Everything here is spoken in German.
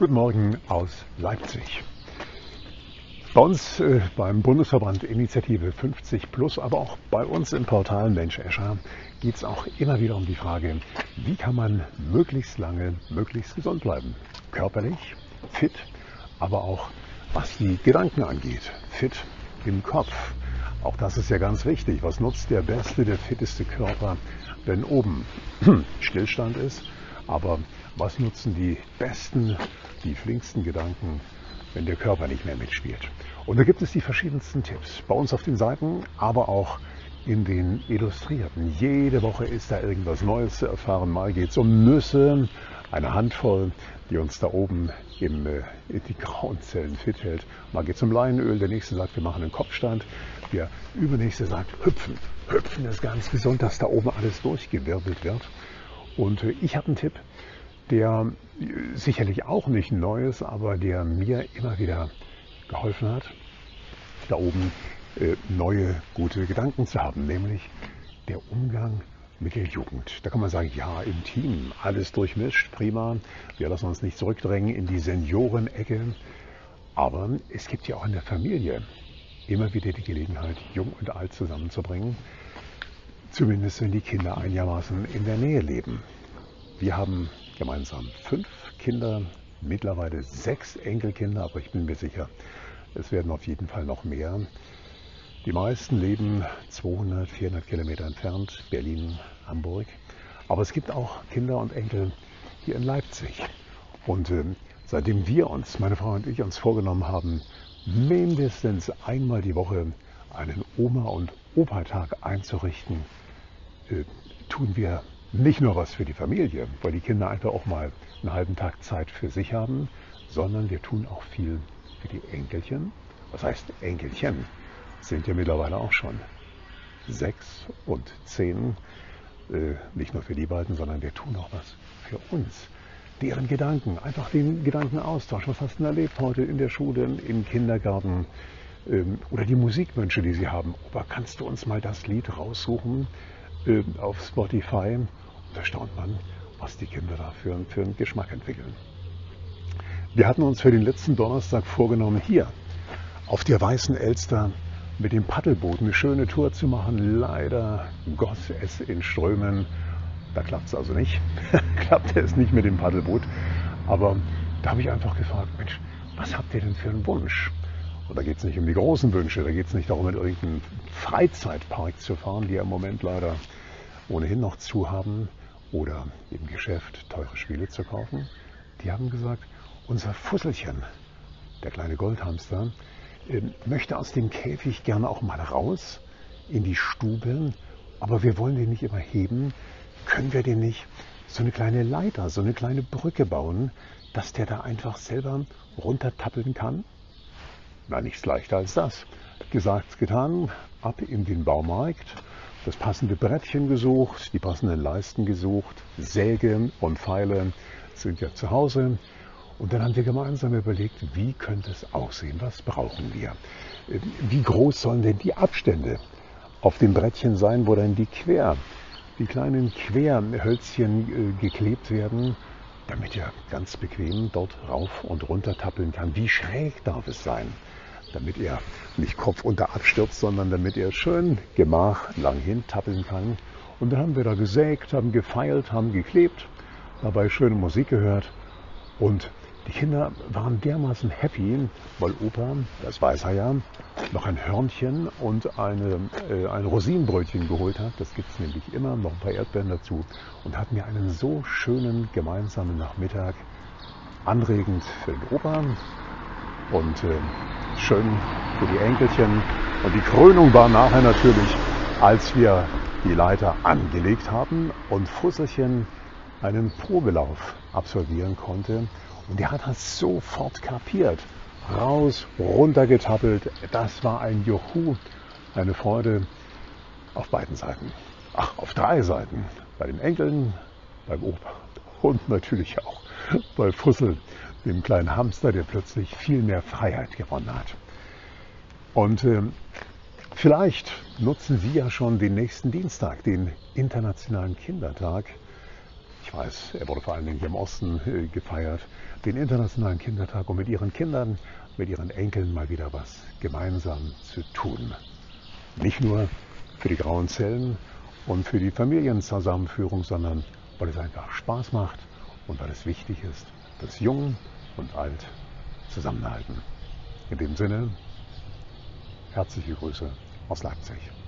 Guten Morgen aus Leipzig. Bei uns äh, beim Bundesverband Initiative 50 Plus, aber auch bei uns im Portal Mensch Escher geht es auch immer wieder um die Frage, wie kann man möglichst lange, möglichst gesund bleiben. Körperlich, fit, aber auch was die Gedanken angeht. Fit im Kopf. Auch das ist ja ganz wichtig. Was nutzt der beste, der fitteste Körper, wenn oben Stillstand ist? Aber was nutzen die besten, die flinksten Gedanken, wenn der Körper nicht mehr mitspielt? Und da gibt es die verschiedensten Tipps. Bei uns auf den Seiten, aber auch in den Illustrierten. Jede Woche ist da irgendwas Neues zu erfahren. Mal geht es um Nüsse, eine Handvoll, die uns da oben im, äh, in die grauen Zellen fit hält. Mal geht es um Leinöl, der nächste sagt, wir machen einen Kopfstand. Der übernächste sagt, hüpfen. Hüpfen ist ganz gesund, dass da oben alles durchgewirbelt wird. Und äh, ich habe einen Tipp, der äh, sicherlich auch nicht neu ist, aber der mir immer wieder geholfen hat, da oben äh, neue gute Gedanken zu haben, nämlich der Umgang mit der Jugend. Da kann man sagen, ja, intim, alles durchmischt, prima. Wir lassen uns nicht zurückdrängen in die Seniorenecke. Aber es gibt ja auch in der Familie immer wieder die Gelegenheit, jung und alt zusammenzubringen. Zumindest wenn die Kinder einigermaßen in der Nähe leben. Wir haben gemeinsam fünf Kinder, mittlerweile sechs Enkelkinder, aber ich bin mir sicher, es werden auf jeden Fall noch mehr. Die meisten leben 200, 400 Kilometer entfernt, Berlin, Hamburg. Aber es gibt auch Kinder und Enkel hier in Leipzig. Und äh, seitdem wir uns, meine Frau und ich, uns vorgenommen haben, mindestens einmal die Woche einen Oma- und Opa-Tag einzurichten, äh, tun wir nicht nur was für die Familie, weil die Kinder einfach auch mal einen halben Tag Zeit für sich haben, sondern wir tun auch viel für die Enkelchen. Was heißt Enkelchen? Sind ja mittlerweile auch schon sechs und zehn. Äh, nicht nur für die beiden, sondern wir tun auch was für uns. Deren Gedanken, einfach den Gedankenaustausch. Was hast du erlebt heute in der Schule, im Kindergarten? Ähm, oder die Musikwünsche, die sie haben. Opa, kannst du uns mal das Lied raussuchen auf Spotify? Da staunt man, was die Kinder da für, für einen Geschmack entwickeln. Wir hatten uns für den letzten Donnerstag vorgenommen, hier auf der Weißen Elster mit dem Paddelboot eine schöne Tour zu machen. Leider goss es in Strömen. Da klappt es also nicht. Klappt es nicht mit dem Paddelboot. Aber da habe ich einfach gefragt, Mensch, was habt ihr denn für einen Wunsch? Und da geht es nicht um die großen Wünsche, da geht es nicht darum, in irgendeinen Freizeitpark zu fahren, die ja im Moment leider ohnehin noch zu haben, oder im Geschäft teure Spiele zu kaufen. Die haben gesagt, unser Fusselchen, der kleine Goldhamster, ähm, möchte aus dem Käfig gerne auch mal raus in die Stube, aber wir wollen den nicht immer heben. Können wir den nicht so eine kleine Leiter, so eine kleine Brücke bauen, dass der da einfach selber runtertappeln kann? Na, nichts leichter als das. Gesagt, getan, ab in den Baumarkt, das passende Brettchen gesucht, die passenden Leisten gesucht, Säge und Pfeile sind ja zu Hause. Und dann haben wir gemeinsam überlegt, wie könnte es aussehen, was brauchen wir? Wie groß sollen denn die Abstände auf dem Brettchen sein, wo dann die Quer, die kleinen Querhölzchen äh, geklebt werden, damit er ganz bequem dort rauf und runter tappeln kann. Wie schräg darf es sein? Damit er nicht kopfunter abstürzt, sondern damit er schön gemach lang hin kann. Und dann haben wir da gesägt, haben gefeilt, haben geklebt, dabei schöne Musik gehört und die Kinder waren dermaßen happy, weil Opa, das weiß er ja, noch ein Hörnchen und eine, äh, ein Rosinenbrötchen geholt hat. Das gibt es nämlich immer, noch ein paar Erdbeeren dazu. Und hat mir einen so schönen gemeinsamen Nachmittag anregend für den Opa und äh, schön für die Enkelchen. Und die Krönung war nachher natürlich, als wir die Leiter angelegt haben und Fusselchen einen Probelauf absolvieren konnte. Und der hat das sofort kapiert. Raus, runtergetappelt. Das war ein Juhu, eine Freude auf beiden Seiten. Ach, auf drei Seiten. Bei den Enkeln, beim Opa und natürlich auch bei Fussel dem kleinen Hamster, der plötzlich viel mehr Freiheit gewonnen hat. Und äh, vielleicht nutzen Sie ja schon den nächsten Dienstag, den Internationalen Kindertag, Ich weiß, er wurde vor allen Dingen hier im Osten äh, gefeiert, den Internationalen Kindertag, um mit ihren Kindern, mit ihren Enkeln mal wieder was gemeinsam zu tun. Nicht nur für die grauen Zellen und für die Familienzusammenführung, sondern weil es einfach Spaß macht und weil es wichtig ist, dass Jung und Alt zusammenhalten. In dem Sinne, herzliche Grüße aus Leipzig.